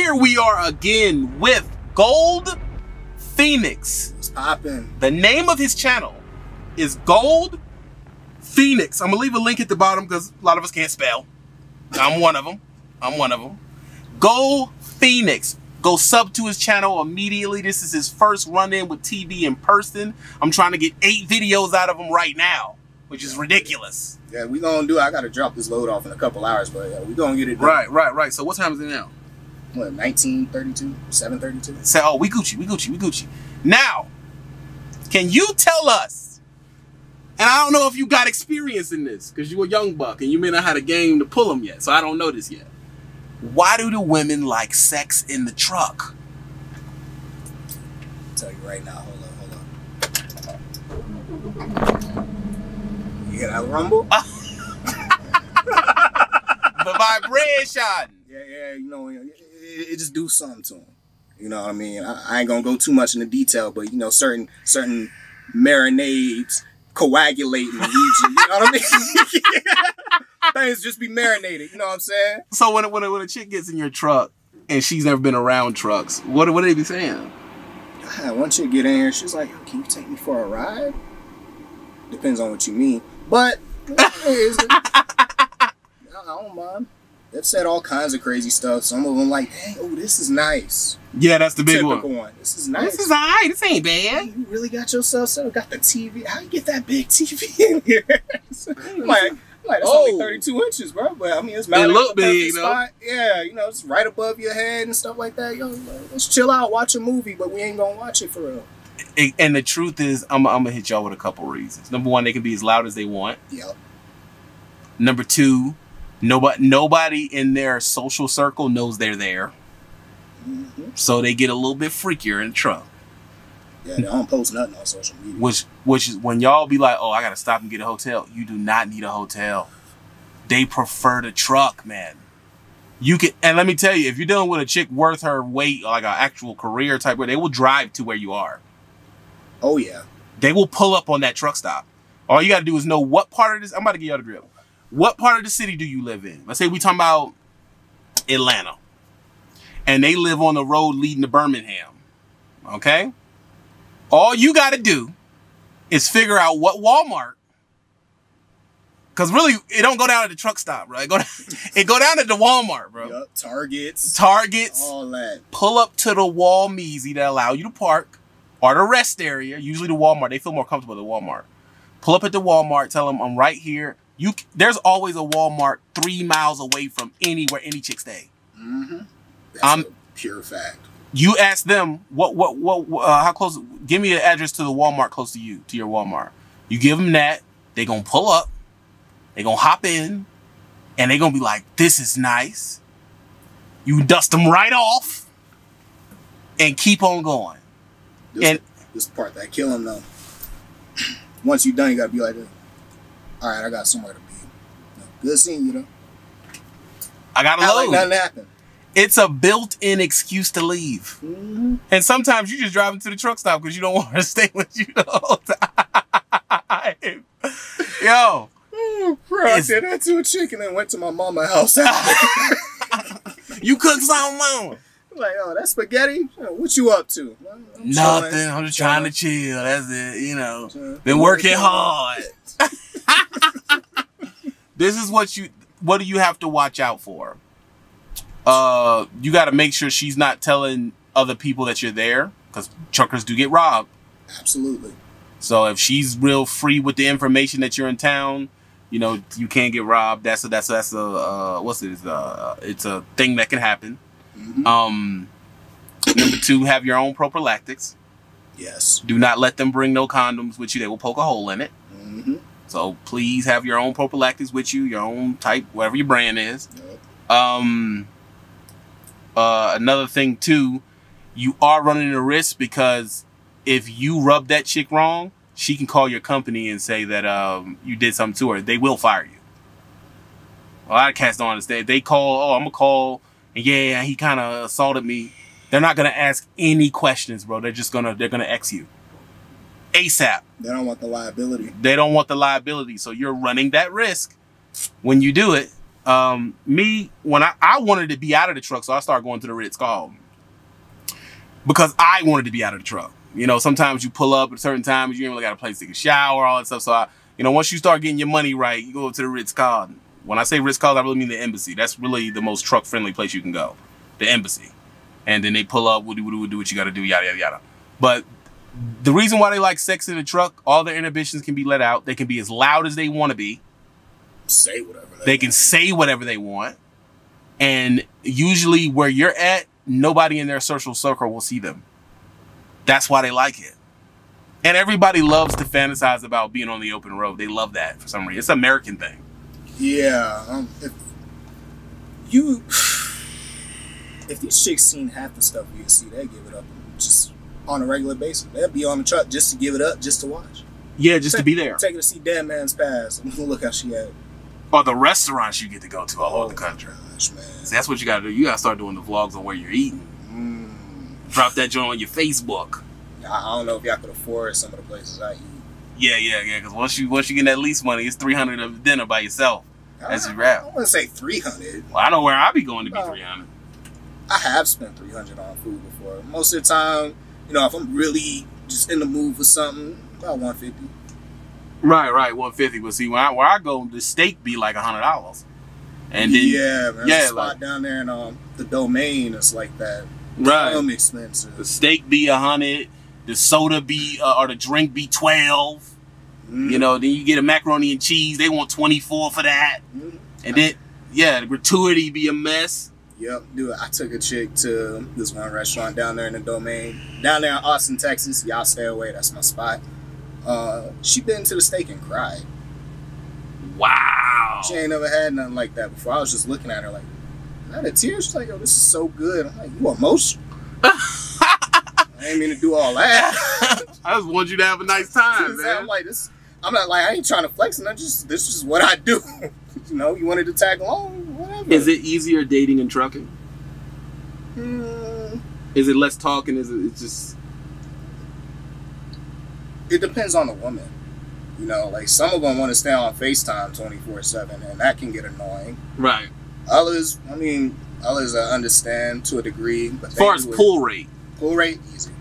Here we are again with Gold Phoenix. It's popping. The name of his channel is Gold Phoenix. I'm gonna leave a link at the bottom because a lot of us can't spell. I'm one of them. I'm one of them. Gold Phoenix. Go sub to his channel immediately. This is his first run in with TV in person. I'm trying to get eight videos out of him right now, which is ridiculous. Yeah, we gonna do. I gotta drop this load off in a couple hours, but yeah, we gonna get it done. Right, right, right. So what time is it now? What, 1932? 732? Say, oh, we Gucci, we Gucci, we Gucci. Now, can you tell us? And I don't know if you got experience in this because you're a young buck and you may not have a game to pull them yet. So I don't know this yet. Why do the women like sex in the truck? I'll tell you right now. Hold on, hold on. You hear that rumble? the vibration. Yeah, yeah. You know, it, it just do something to them. You know what I mean? I, I ain't gonna go too much into detail, but you know, certain certain marinades coagulate in the region. You know what I mean? Things just be marinated. You know what I'm saying? So when when when a chick gets in your truck and she's never been around trucks, what what do they be saying? I had one chick get in here. She's like, "Can you take me for a ride?" Depends on what you mean, but I don't mind. They've said all kinds of crazy stuff. Some of them like, "Hey, oh, this is nice." Yeah, that's the big Typical one. one. This is nice. This is alright. This ain't Hey, bad. you really got yourself set up. Got the TV. How you get that big TV in here? Like, like, it's only Oh. 32 inches, bro. But I mean, it's mounted look the perfect big, though. Yeah, you know, it's right above your head and stuff like that. Yo, let's chill out, watch a movie, but we ain't gonna watch it for real. And- And the truth is, I'm, I'm gonna hit y'all with a couple reasons. Number one, they can be as loud as they want. Yep. Number two, nobody nobody in their social circle knows they're there, hmm so they get a little bit freakier in the truck. Yeah, they don't post nothing on social media. Which which is when y'all be like, oh, I gotta stop and get a hotel. You do not need a hotel. They prefer the truck, man. You can, and let me tell you, if you're dealing with a chick worth her weight, like an actual career type, where they will drive to where you are. Oh yeah. They will pull up on that truck stop. All you gotta do is know what part of this. I'm about to give y'all the drill. What part of the city do you live in? Let's say we talking about Atlanta, and they live on the road leading to Birmingham. Okay. All you gotta do is figure out what Walmart. Cause really, it don't go down at the truck stop, right? It go, it go down at the Walmart, bro. Yep. Targets. Targets all that. pull up to the wall measy that allow you to park or the rest area. Usually the Walmart, they feel more comfortable at the Walmart. Pull up at the Walmart, tell them I'm right here. You, there's always a Walmart three miles away from anywhere any chick stay. Mm-hmm. That's Um, a pure fact. You ask them what, what, what, uh, how close? Give me an address to the Walmart close to you, to your Walmart. You give them that, they gonna pull up, they gonna hop in, and they gonna be like, "This is nice." You dust them right off, and keep on going. This, and- this part that kill them though. Once you done, you gotta be like, all right, I got somewhere to be. Good seeing you though. I got a load. like nothing happened. it's a built-in excuse to leave. Mm-hmm. And sometimes you just drive into the truck stop because you don't want to stay with you the whole time. Yo, Bro, I said that to a chick and then went to my mama's house. you cook something, mama. like, oh, that spaghetti? What you up to? I'm. Nothing. I'm just trying to chill. That's it. You know, been working hard. this is what you. What do you have to watch out for? Uh, you got to make sure she's not telling other people that you're there because truckers do get robbed. Absolutely. So if she's real free with the information that you're in town, you know you can't get robbed. That's a that's a, that's a uh, what's it? It's a, it's a thing that can happen. Mhm. Um, number two, have your own prophylactics. Yes. Do not let them bring no condoms with you. They will poke a hole in it. So please have your own prophylactics with you, your own type, whatever your brand is. Um, uh, another thing too, you are running a risk because if you rub that chick wrong, she can call your company and say that um, you did something to her. They will fire you. A lot of cats don't understand. They call, oh, I'm gonna call, and yeah, he kind of assaulted me. They're not gonna ask any questions, bro. They're just gonna they're gonna X you. ASAP. They don't want the liability. They don't want the liability, so you're running that risk when you do it. Um, me when I I wanted to be out of the truck, so I started going to the Ritz Carlton because I wanted to be out of the truck. You know, sometimes you pull up at certain times, you ain't really got a place to take a shower, all that stuff. So I, you know, once you start getting your money right, you go to the Ritz Carlton. When I say Ritz Carlton, I really mean the embassy. That's really the most truck friendly place you can go, the embassy. And then they pull up, woody woody woody do what you got to do, yada yada yada. But the reason why they like sex in the truck, all their inhibitions can be let out. They can be as loud as they want to be. Say whatever. They can say whatever they want. And usually where you're at, nobody in their social circle will see them. That's why they like it. And everybody loves to fantasize about being on the open road. They love that for some reason. It's an American thing. Yeah. Um, if you, if these chicks seen half the stuff you see, they give it up just on a regular basis. They'll be on the truck just to give it up, just to watch. Yeah, just to be there. Take it to see Dead Man's Pass. Look how she had. Or the restaurants you get to go to all over the country. Gosh, man. See, that's what you gotta do. You gotta start doing the vlogs on where you're eating. Mm. Drop that joint on your Facebook. I don't know if y'all could afford some of the places I eat. Yeah, yeah, yeah. Because once you once you get that lease money, it's three hundred of dinner by yourself. That's a wrap. I wouldn't say 300. Well, I don't know where I'd be going to be Oh. three hundred. I have spent 300 on food before. Most of the time, you know, if I'm really just in the mood for something, about 150. Right, right, one fifty. But see, when I, where I go, the steak be like hundred dollars. And then yeah, man. Yeah, a spot like- down there in um, the domain that's like that. right, Um, the steak be a hundred, the soda be uh, or the drink be twelve. Mm. You know, then you get a macaroni and cheese. They want twenty four for that, Mm. and then yeah, the gratuity be a mess. Yep, dude. I took a chick to this one restaurant down there in the domain, down there in Austin, Texas. Y'all stay away. That's my spot. Uh, she been to the steak and cried. Wow. She ain't never had nothing like that before. I was just looking at her like, not a tear. She's like, yo, this is so good. I'm like, you emotional? I ain't mean to do all that. I just want you to have a nice time, man. I'm like, this. I'm not like I ain't trying to flex, and I just this is what I do. you know, you wanted to tag along, whatever. Is it easier dating and trucking? Hmm, Is it less talking? Is it it's just it depends on the woman. You know, like some of them want to stay on Facetime 24 seven, and that can get annoying. right? Others, I mean, others I understand to a degree, but As far as do it- pull rate, pull rate easy.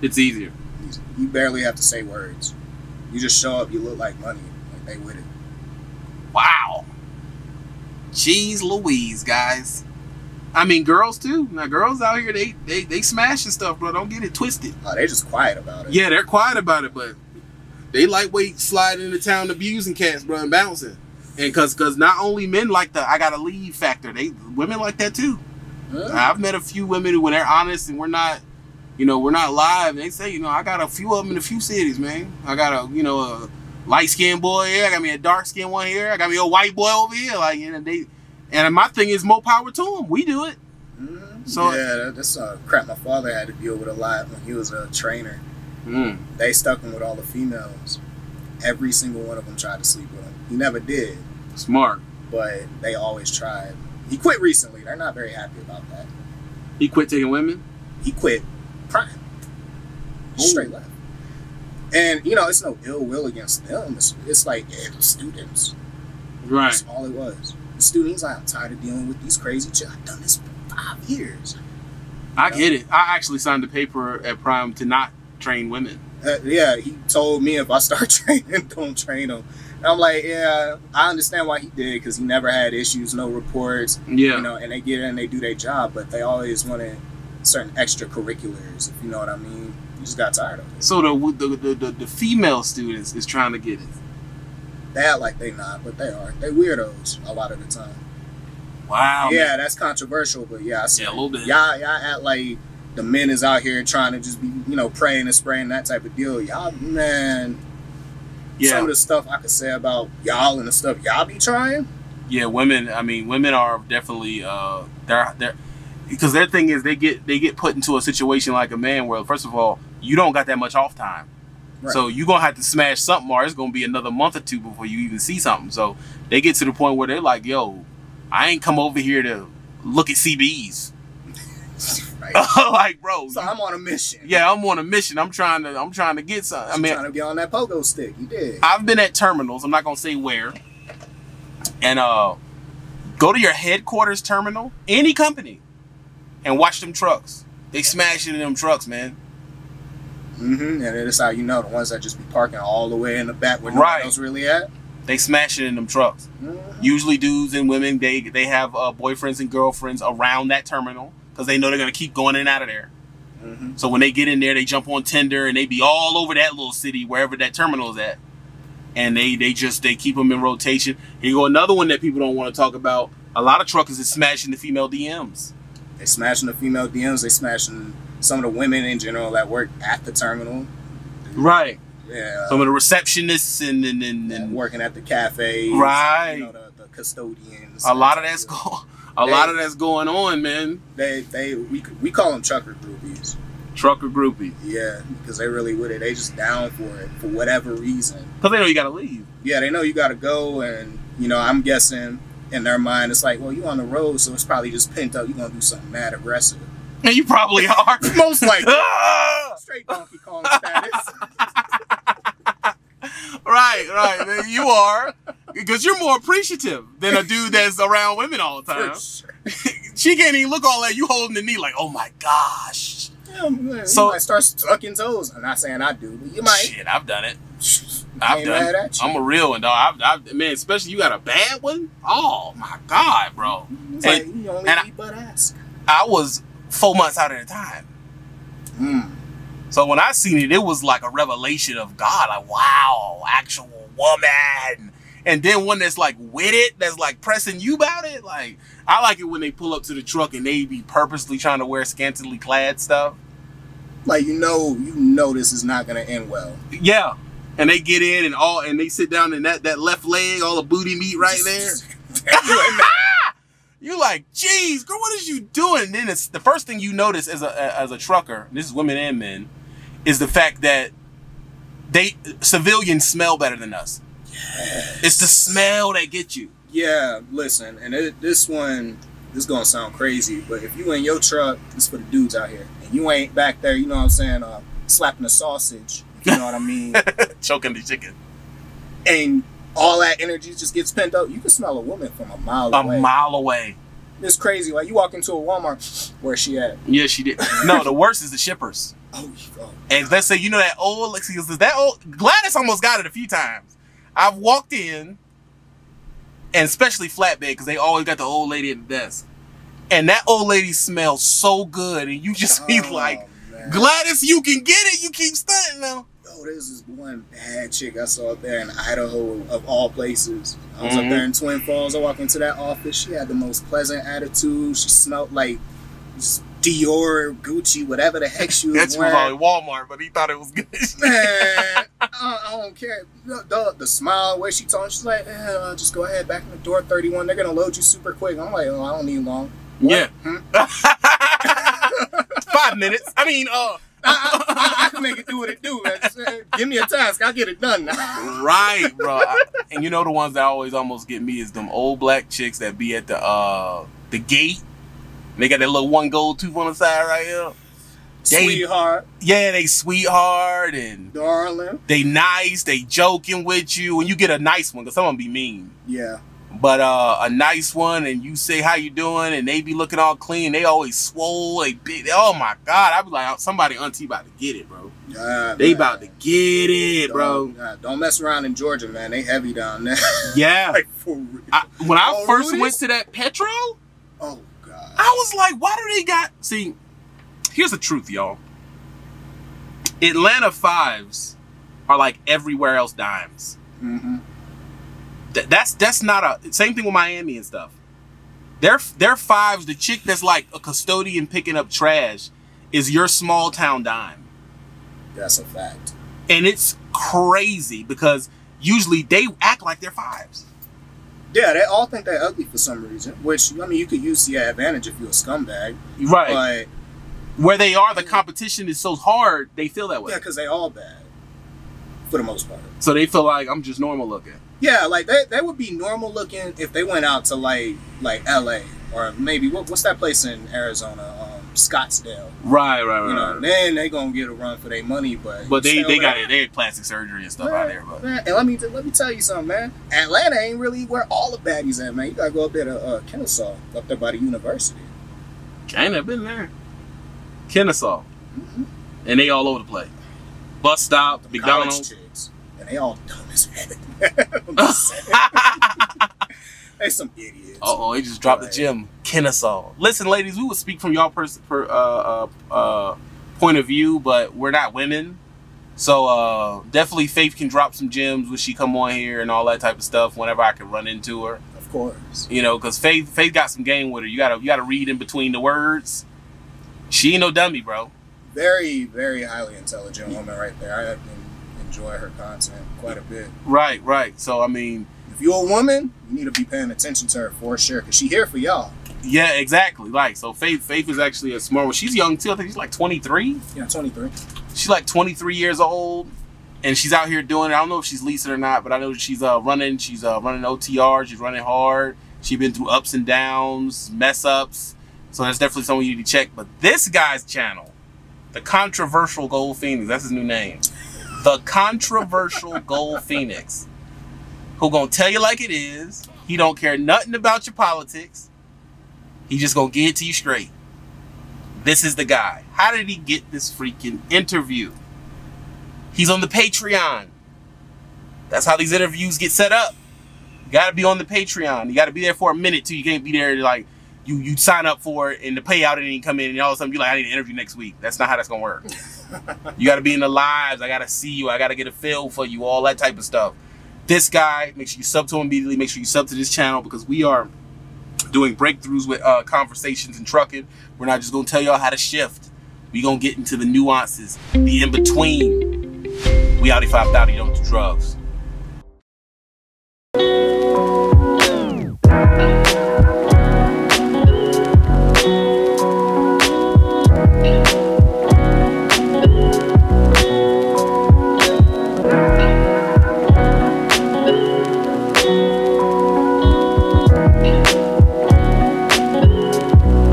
it's easier. easy. You barely have to say words. You just show up. You look like money. Like they with it. Jeez Louise, guys. I mean, girls too. Now, girls out here, they they they smashing stuff, bro. Don't get it twisted. Oh, they're just quiet about it. Yeah, they're quiet about it, but they lightweight sliding into town abusing cats, bro, and bouncing. And cause cause not only men like the I gotta leave factor, they women like that too. I've met a few women who, when they're honest and we're not, you know, we're not live. They say, you know, I got a few of them in a few cities, man. I got a, you know, a light skinned boy here. I got me a dark skinned one here. I got me a white boy over here. Like, you know, they, and my thing is more power to them. We do it. Mhm. So- yeah, that's uh, crap. My father had to deal with a lot when he was a trainer. Mm. They stuck him with all the females. Every single one of them tried to sleep with him. He never did, Smart. but they always tried. He quit recently. They're not very happy about that. He quit taking women. He quit Prime. Straight left. And you know, it's no ill will against them. It's, it's like yeah, the students. Right. That's all it was. The students like, I'm tired of dealing with these crazy. I've done this for five years. I get it. I actually signed a paper at Prime to not train women. Uh, yeah, he told me if I start training, don't train them. And I'm like, yeah, I understand why he did because he never had issues, no reports, Yeah. you know, and they get in and they do their job, but they always wanted certain extracurriculars, if you know what I mean. You just got tired of it. So the, the the the the female students is trying to get it. They act like they not, but they are. They weirdos a lot of the time. Wow. yeah, that's controversial, but yeah, I see. Yeah, a little bit. Y'all, y'all act like the men is out here trying to just be, you know, praying and spraying that type of deal. Y'all, man, Yeah. some of the stuff I could say about y'all and the stuff y'all be trying. yeah, women. I mean, women are definitely uh, they're they're because their thing is they get they get put into a situation like a man where first of all you don't got that much off time, Right. so you're gonna have to smash something or it's gonna be another month or two before you even see something. So they get to the point where they're like, "Yo, I ain't come over here to look at CBs." Right. like, bro, so I'm on a mission. yeah, I'm on a mission. I'm trying to I'm trying to get something. I I'm mean, trying to get on that pogo stick. You did. I've been at terminals. I'm not gonna say where. And uh, Go to your headquarters terminal, any company, and watch them trucks. They smashing in them trucks, man. Mm-hmm. And that's how you know the ones that just be parking all the way in the back where no Right. one else really at. They smash it in them trucks. Mhm. Usually, dudes and women they they have uh, boyfriends and girlfriends around that terminal because they know they're gonna keep going in and out of there. Mhm. So when they get in there, they jump on Tinder and they be all over that little city wherever that terminal is at, and they they just they keep them in rotation. Here you go another one that people don't want to talk about. A lot of truckers is smashing the female DMs. They smashing the female DMs. They smashing some of the women in general that work at the terminal. Right. Yeah. Some of the receptionists and and, and, and working at the cafes. Right. You know, the, the custodians. a lot of that's going a They- lot of that's going on, man. They they we we call them trucker groupies. Trucker groupie Yeah, because they really with it. They just down for it for whatever reason. because they know you gotta leave. Yeah, they know you got to go, and you know I'm guessing in their mind it's like, well, you on the road, so it's probably just pent up. You are gonna do something mad aggressive. And you probably are. Most likely. Straight Donkey Kong status. right, right. You are. Because you're more appreciative than a dude that's around women all the time. she can't even look all at you holding the knee like, oh my gosh. Yeah, man, So- you might start sucking toes. I'm not saying I do, but you might. Shit, I've done it. I've done it. I'm a real one, dog. I've, I've, man, especially you got a bad one. Oh my God, bro. It's like, you only and I- but ask. I was four months out at a time. Mm. So when I seen it, it was like a revelation of God. Like, wow, actual woman. And then one that's like with it, that's like pressing you about it. Like, I like it when they pull up to the truck and they be purposely trying to wear scantily clad stuff. Like you know, you know this is not gonna end well. Yeah. And they get in and all, and they sit down in that, that left leg, all the booty meat right there. You like, geez, girl, what is you doing? And then it's the first thing you notice as a as a trucker. This is women and men, is the fact that they civilians smell better than us. It's the smell that gets you. Yeah, listen, and it, this one, this gonna sound crazy, but if you in your truck, this for the dudes out here, and you ain't back there, you know what I'm saying, uh, slapping a sausage, you know what I mean, Choking the chicken. and all that energy just gets pent up, you can smell a woman from a mile A away. A mile away. It's crazy. Like you walk into a Walmart, where she at? Yeah, she did. No, the worst is the shippers. Oh, oh And let's say you know that old that old Gladys almost got it a few times. I've walked in, and especially flatbed because they always got the old lady at the desk, and that old lady smells so good, and you just be oh, like, man. Gladys, you can get it. You keep stunting now. Oh, there's this one bad chick I saw up there in Idaho, of all places. I was Mhm. up there in Twin Falls. I walked into that office. She had the most pleasant attitude. She smelled like Dior, Gucci, whatever the heck she was That was wearing. probably Walmart, but he thought it was good. Man, I, don't care. The, the, the smile, where she told, she's like, eh, just go ahead, back in the door 31. They're gonna load you super quick. I'm like, oh, I don't need long. What? Yeah. Hmm? Five minutes. I mean, uh, I, I, I can make it do what it do. give me a task, I'll get it done. right, bro. and you know the ones that always almost get me is them old black chicks that be at the uh the gate. And they got that little one gold tooth on the side right here. They- Sweetheart, Yeah, they sweetheart and darling. they nice. They joking with you, and you get a nice one because some of them be mean. Yeah. But uh, a nice one, and you say how you doing, and they be looking all clean. They always swole. They big. Oh my god, I be like, somebody auntie about to get it, bro. Yeah, They man. about to get it, bro. Don't, nah, don't mess around in Georgia, man. They heavy down there. Yeah. like for real. I, when I Oh, first Rudy's? went to that Petro, oh god. I was like, why do they got? See, here's the truth, y'all. Atlanta fives are like everywhere else dimes. Mm-hmm. Th- that's that's not a same thing with Miami and stuff. Their their fives, the chick that's like a custodian picking up trash, is your small town dime, That's a fact. and it's crazy because usually they act like they're fives. Yeah, they all think they're ugly for some reason. Which I mean, you could use to your advantage if you're a scumbag. Right. But Where they are, the competition is so hard, they feel that way. yeah, because they all bad for the most part. So they feel like I'm just normal looking. Yeah, like they, they would be normal looking if they went out to like like L.A. or maybe what, what's that place in Arizona? Um, Scottsdale. Right, right, right. You know, right. then they gonna get a run for their money, but But they they got it. They had plastic surgery and stuff Man, out there. But man, and let me let me tell you something, man. Atlanta ain't really where all the baddies at, man. You gotta go up there to uh, Kennesaw, up there by the university. I ain't never been there. Kennesaw, Mhm. and they all over the place. Bus stop, College McDonald's. chicks, and they all dumb as heck. I'm just saying. they some idiots. Uh oh, he just dropped the gym. Kennesaw. Listen, ladies, we would speak from y'all per, uh, uh, uh, point of view, but we're not women. So uh, definitely Faith can drop some gems when she come on here and all that type of stuff whenever I can run into her. Of course. You know, because Faith Faith got some game with her. You gotta you gotta read in between the words. She ain't no dummy, bro. Very, very highly intelligent woman right there. I en- enjoy her content quite a bit. Right, right. So I mean, If you're a woman, you need to be paying attention to her for sure, because she here for y'all. yeah, exactly. Like so, Faith Faith is actually a smart one. She's young too. I think she's like 23. Yeah, 23. She's like 23 years old, and she's out here doing it. I don't know if she's leasing or not, but I know she's uh running. She's uh running OTR. She's running hard. She's been through ups and downs, mess ups. So that's definitely someone you need to check. But this guy's channel, the controversial Gold Phoenix, that's his new name. The controversial Gold Phoenix, who gonna tell you like it is. He don't care nothing about your politics. He just gonna get it to you straight. This is the guy. How did he get this freaking interview? He's on the Patreon. That's how these interviews get set up. You gotta be on the Patreon. You gotta be there for a minute too. You can't be there like you you sign up for it and the payout didn't you come in and all of a sudden you're like, I need an interview next week. That's not how that's gonna work. you gotta be in the lives. I gotta see you. I gotta get a feel for you, all that type of stuff. This guy, make sure you sub to him immediately. Make sure you sub to this channel because we are doing breakthroughs with uh, conversations and trucking. We're not just gonna tell y'all how to shift. We gonna get into the nuances, the in between. We outie five thirty. Don't do drugs.